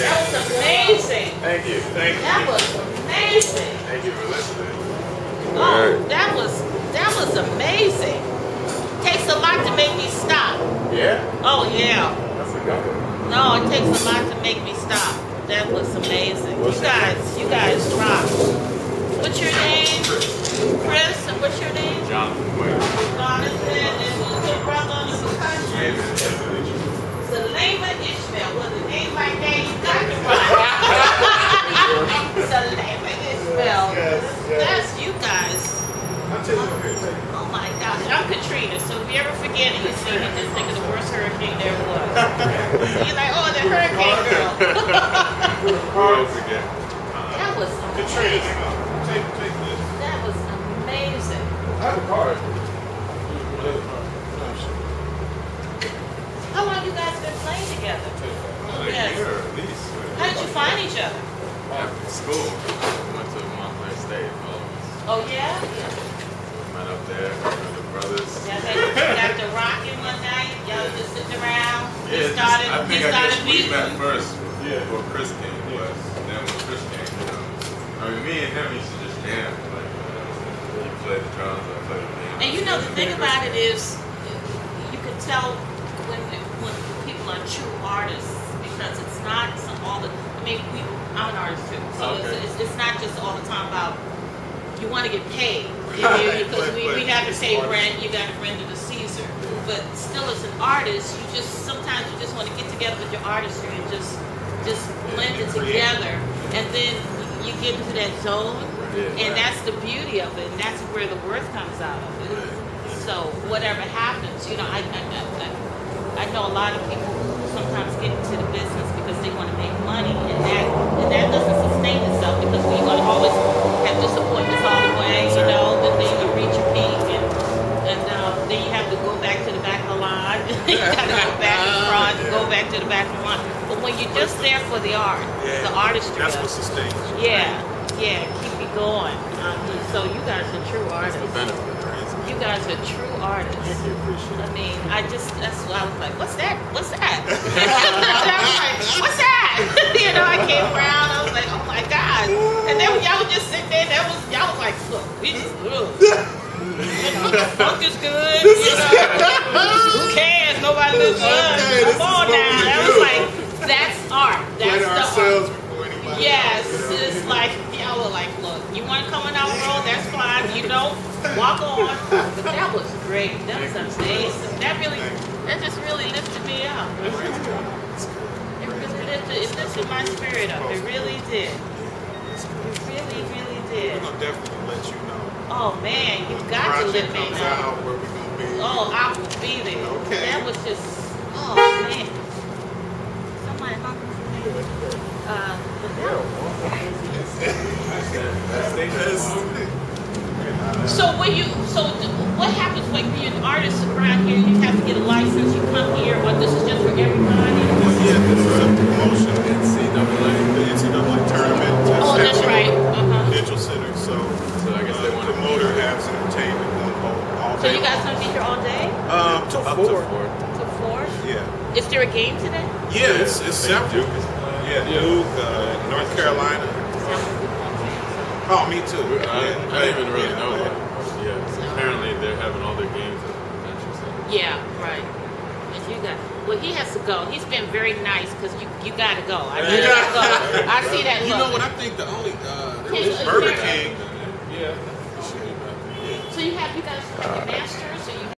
That was amazing. Thank you. Thank you. That was amazing. Thank you for listening. Oh, right. that was that was amazing. Takes a lot to make me stop. Yeah. Oh yeah. That's a good one. No, it takes a lot to make me stop. That was amazing. What's you guys, you guys rock. What's your name? Chris. Chris, and what's your name? Jonathan Ware. Oh my gosh, I'm Katrina. So if you ever forget it, you see me, just think of the worst hurricane there was. You're like, oh, the hurricane girl. Else again? Uh, that was Katrina, amazing. Uh, take, take this. That was amazing. I have a card. How long you guys been playing together? A Yes. year at least. How did you find each other? After school. Went to Montclair State. All of us Oh yeah? Met up there. The brothers. Y'all had you got the rocking one night. Y'all was just sitting around. Yeah, he just- started. I he think I started guess we met first Yeah. before Chris came, but then when Chris came, you know, I mean, me and him used to just jam. Like, uh, he played the drums, I played the piano. And you know the thing about it is, you can tell when when people are true artists because it's not some all the. I mean, we I'm an artist too, so Okay. it's, it's, it's not just all the time about you want to get paid Right, because we, we have to it's pay rent. You got to render to Caesar, but still, as an artist, you just sometimes you just want to get together with your artistry and just just blend it together, and then you get into that zone. And that's the beauty of it, and that's where the worth comes out of it. So whatever happens, you know, I, I, I, I know a lot of people who sometimes get into the business because they want to make money, and that and that doesn't sustain itself because we're going to always have disappointments all the way, to the back line. you got to go back in front, go back to the back of the line. But when you're just there for the art, the artistry, That's what sustains you. yeah, yeah, keep me going. Um, so you guys are true artists. the benefit, right? You guys are true artists. You, appreciate I mean, I just that's why I was like, what's that? What's that? I was like, what's that? you know, I came around, I was like, oh my god. And then when y'all just sit there, that was y'all was like, look, we just ugh. the funk is good. You know, who cares? Nobody listens. Okay, this Come on is what now. we That do. was like, that's art. That's Play the art. ourselves before anybody Yes, else, you know? it's like y'all were like, look, you want to come on our road? That's fine. You don't walk on. But that was great. That was amazing. That really, that just really lifted me up. It really lifted, it lifted my spirit up. It really did. It really, really did. We're gonna definitely let you know. Oh man, you got to let me know. out where we gonna be. Oh, I will be there. Okay. That was just, oh man. Somebody hungry for me. Uh, but Yes. So when you so what happens when you're an artist around here? You have to get a license. You come here, or this is just for everybody? Well, Yeah, this is a promotion. NCAA. The NCAA tournament. Oh, that's right. Uh-huh. Digital Center. So, So I guess they uh, want to promoter has entertainment going all, all So day. you guys gonna be here all day um, till Up four. to four. till four? Yeah. Is there a game today? Yeah, it's, it's I several. Duke. Yeah, Duke, uh, North Carolina. Oh, me too. I, Yeah, I didn't even really yeah, know that. Yeah. They're having all their games at the convention center. Yeah, right. And you got well. He has to go. He's been very nice because you you gotta go. I know you gotta go. I see that You look. know what? I think the only uh, there was you- Burger King. Yeah. So you have you guys your masters